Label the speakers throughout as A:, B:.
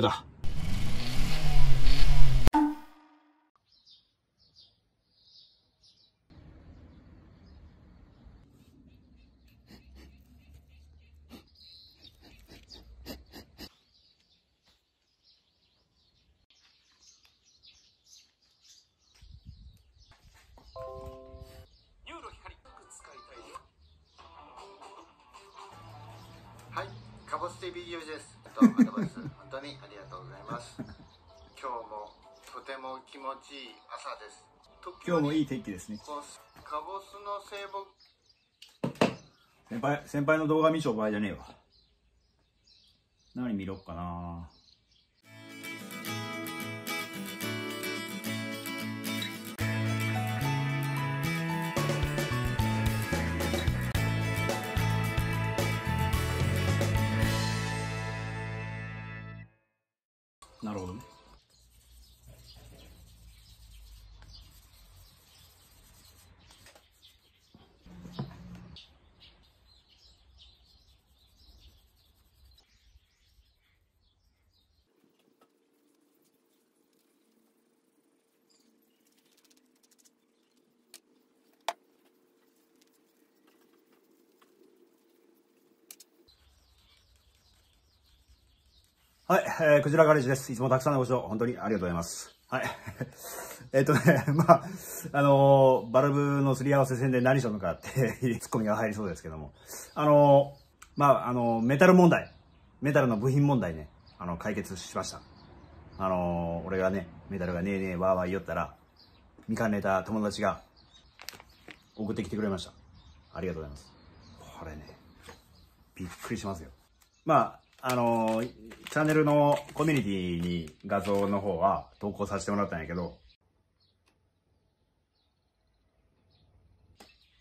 A: どれ
B: スユージです。とアドバイス本当にありがとうございます。今日もとても気持ちいい朝です。
A: 今日もいい
B: い。
A: 天気ですね。
B: カボスの生木
A: 先輩、先輩の動画見ちゃう場合じゃねえわ。何見ろっかなはい、えー、クジラガレージです。いつもたくさんのご視聴、本当にありがとうございます。はい。えっとね、まあ、あのーバルブのすり合わせ線で何しようのかって ツッコミが入りそうですけども、あのーまあ、あのーメタル問題、メタルの部品問題ね、あの、解決しました。あの俺がね、メタルがねえねえわーわー言おったら、見かねた友達が送ってきてくれました。ありがとうございます。これね、びっくりしますよ。まあ、あのチャンネルのコミュニティに画像の方は投稿させてもらったんやけど、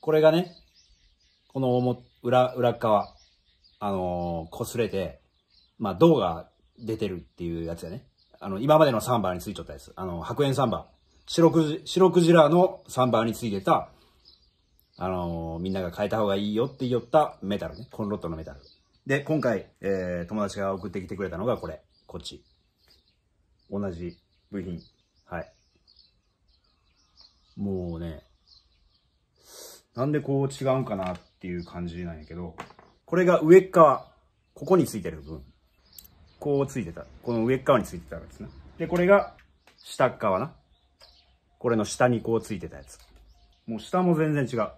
A: これがね、この裏、裏側、あの擦れて、まあ、銅が出てるっていうやつやね。あの、今までのサンバーについちゃったやつ。あの、白煙サンバー。白くじ、白クジラのサンバーについてた、あのーみんなが変えた方がいいよって言ったメタルね。コンロットのメタル。で、今回、えー、友達が送ってきてくれたのがこれ。こっち。同じ部品。はい。もうね、なんでこう違うんかなっていう感じなんやけど、これが上っ側、ここについてる部分。こうついてた。この上っ側についてたやつな。で、これが下っ側な。これの下にこうついてたやつ。もう下も全然違う。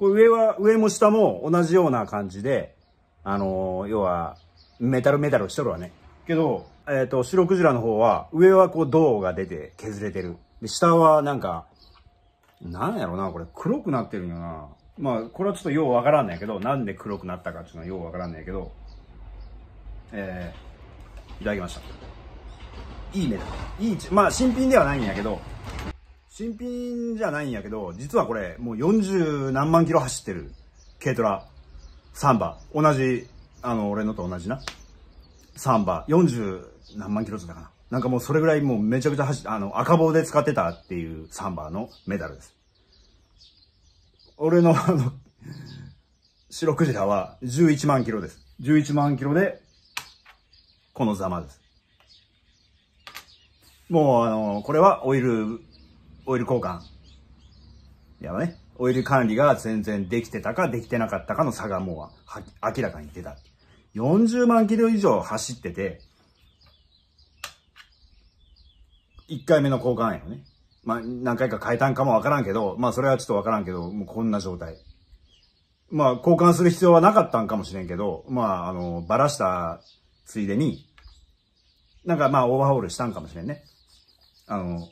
A: これ上は、上も下も同じような感じで、あのー要は、メタルメタルしとるわね。けど、えっ、と、白クジラの方は、上はこう銅が出て削れてる。で、下はなんか、なんやろな、これ黒くなってるんよな。まあ、これはちょっとようわからんないけど、なんで黒くなったかっていうのはようわからんないけど、えー、いただきました。いいメタル。いい、まあ、新品ではないんやけど、新品じゃないんやけど、実はこれ、もう40何万キロ走ってる軽トラ、サンバ。同じ、あの、俺のと同じな。サンバ。40何万キロって言ったかな。なんかもうそれぐらいもうめちゃくちゃ走あの、赤棒で使ってたっていうサンバのメダルです。俺のあの、白クジラは11万キロです。11万キロで、このざまです。もうあの、これはオイル、オイル交換。いやね、オイル管理が全然できてたかできてなかったかの差がもう明らかに出た。40万キロ以上走ってて、1回目の交換やよね。まあ、何回か変えたんかもわからんけど、まあ、それはちょっとわからんけど、もうこんな状態。まあ、交換する必要はなかったんかもしれんけど、まあ、あの、ばらしたついでに、なんかまあ、オーバーホールしたんかもしれんね。あの、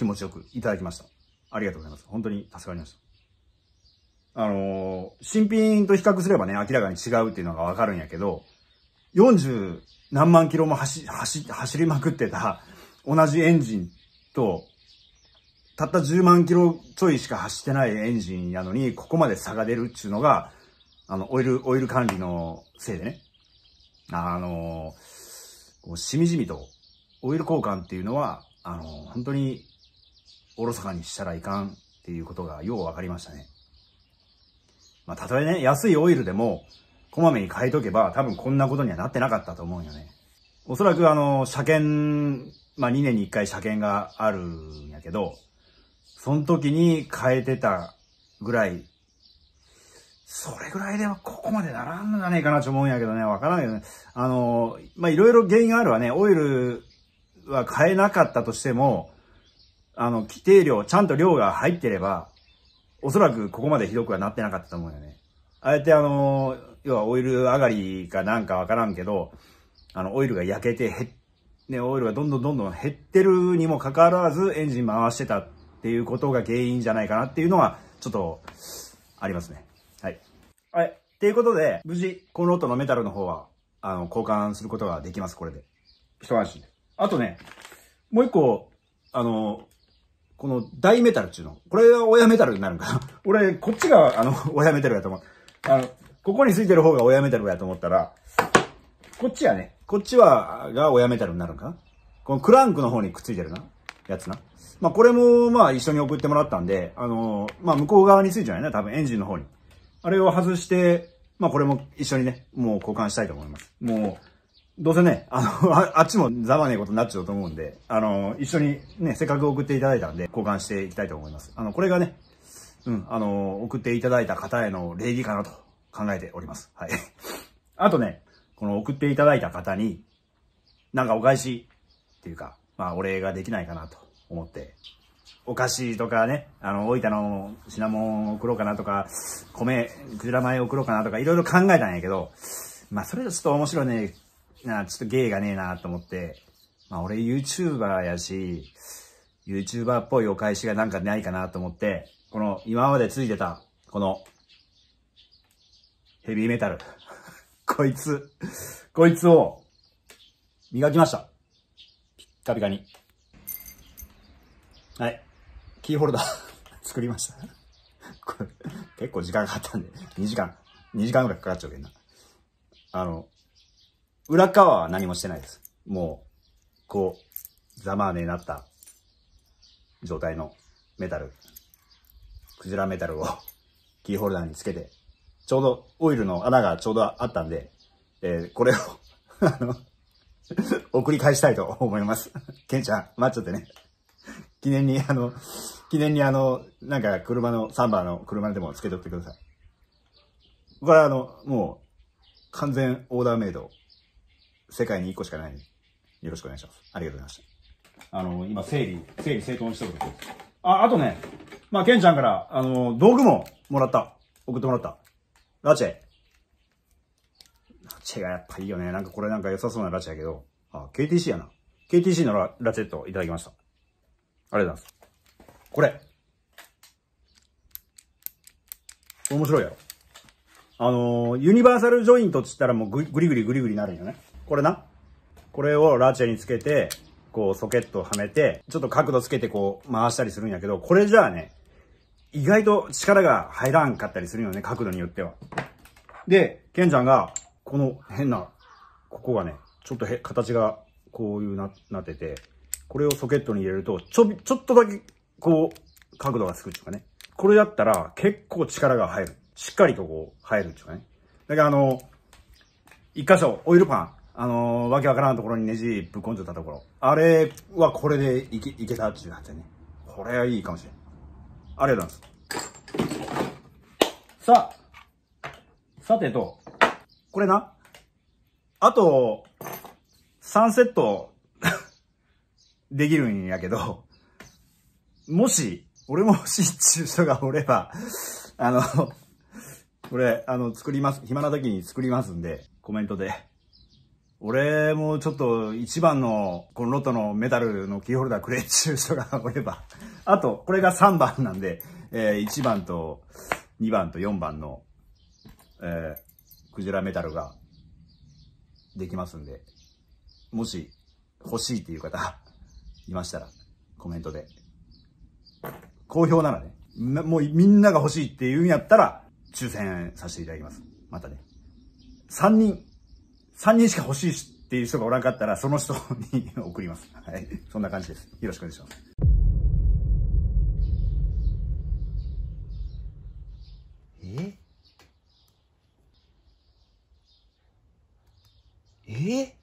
A: 気持ちよくいただきました。ありがとうございます。本当に助かりました。あの新品と比較すればね、明らかに違うっていうのがわかるんやけど、40何万キロも走、走、走りまくってた同じエンジンと、たった10万キロちょいしか走ってないエンジンやのに、ここまで差が出るっていうのが、あの、オイル、オイル管理のせいでね。あのこうしみじみと、オイル交換っていうのは、あの本当に、おろそかにしたらいかんっていうことがようわかりましたね。まあ、たとえね、安いオイルでも、こまめに変えとけば、多分こんなことにはなってなかったと思うよね。おそらくあの、車検、まあ2年に1回車検があるんやけど、その時に変えてたぐらい、それぐらいではここまでならんのじゃねえかなと思うんやけどね、わからんけどね。あの、まいろいろ原因があるわね。オイルは変えなかったとしても、あの、規定量、ちゃんと量が入ってれば、おそらくここまでひどくはなってなかったと思うよね。あえてあの、要はオイル上がりかなんかわからんけど、あの、オイルが焼けて減っ、ね、オイルがどんどんどんどん減ってるにもかかわらずエンジン回してたっていうことが原因じゃないかなっていうのは、ちょっと、ありますね。はい。はい。っていうことで、無事、コンロットのメタルの方は、あの、交換することができます、これで。一安心。あとね、もう一個、あの、この大メタルっていうの。これは親メタルになるんかな 俺、こっちが、あの、親メタルやと思う。あの、ここについてる方が親メタルやと思ったら、こっちやね。こっちは、が親メタルになるんかなこのクランクの方にくっついてるな。やつな。まあ、これも、まあ、一緒に送ってもらったんで、あの、まあ、向こう側についてないね。多分エンジンの方に。あれを外して、まあ、これも一緒にね、もう交換したいと思います。もう、どうせね、あの、あっちもざまねえことになっちゃうと思うんで、あの、一緒にね、せっかく送っていただいたんで、交換していきたいと思います。あの、これがね、うん、あの、送っていただいた方への礼儀かなと考えております。はい。あとね、この送っていただいた方に、なんかお返しっていうか、まあ、お礼ができないかなと思って、お菓子とかね、あの、大分の品物を送ろうかなとか、米、クジラ米送ろうかなとか、いろいろ考えたんやけど、まあ、それちょっと面白いね、な、ちょっと芸がねえなと思って、まあ俺 YouTuber やし、YouTuber っぽいお返しがなんかないかなと思って、この今までついてた、この、ヘビーメタル。こいつ、こいつを、磨きました。ピッカピカに。はい。キーホルダー 作りました。これ、結構時間かかったんで、2時間、2時間ぐらいかかっちゃうけどな。あの、裏側は何もしてないです。もう、こう、ざまあねになった状態のメタル、クジラメタルをキーホルダーにつけて、ちょうどオイルの穴がちょうどあったんで、えー、これを あの、送り返したいと思います。ケンちゃん、待っちゃってね。記念に、あの、記念にあの、なんか車の、サンバーの車でもつけとってください。これはあの、もう、完全オーダーメイド世界に1個しかないよろしくお願いします。ありがとうございました。あの、今、整理、整理整頓しておくと。あ、あとね、まあ、ケンちゃんから、あの、道具ももらった。送ってもらった。ラチェ。ラチェがやっぱいいよね。なんかこれなんか良さそうなラチェやけど。あ、KTC やな。KTC のララチェットいただきました。ありがとうございます。これ。面白いやろ。あのー、ユニバーサルジョイントって言ったらもうグリグリグリグリなるんよね。これな？これをラチェにつけて、こうソケットをはめて、ちょっと角度つけてこう回したりするんやけど、これじゃあね、意外と力が入らんかったりするよね、角度によっては。で、ケンちゃんが、この変な、ここがね、ちょっとへ、形がこういうな、なってて、これをソケットに入れると、ちょび、ちょっとだけ、こう、角度がつくっていうかね。これだったら結構力が入る。しっかりとこう、入るっていうかね。だからあの、一箇所、オイルパン、あのー、わけわからんところにネジぶっ込んじゃったところ。あれはこれでいけ、いけたっていうやつね。これはいいかもしれん。ありがとうございます。さあ、さてと、これな、あと、3セット できるんやけど、もし、俺も欲しいっていう人がおれば、あの、これ、あの、作ります。暇な時に作りますんで、コメントで俺もちょっと一番のこのロトのメタルのキーホルダーくれっていう人がおれば。あと、これが3番なんで、えー、1番と2番と4番の、えー、クジラメタルができますんで、もし欲しいっていう方いましたらコメントで。好評ならね、もうみんなが欲しいっていうんやったら抽選させていただきます。またね。3人3人しか欲しいしっていう人がおらんかったら、その人に送ります。はい。そんな感じです。よろしくお願いします。え？え？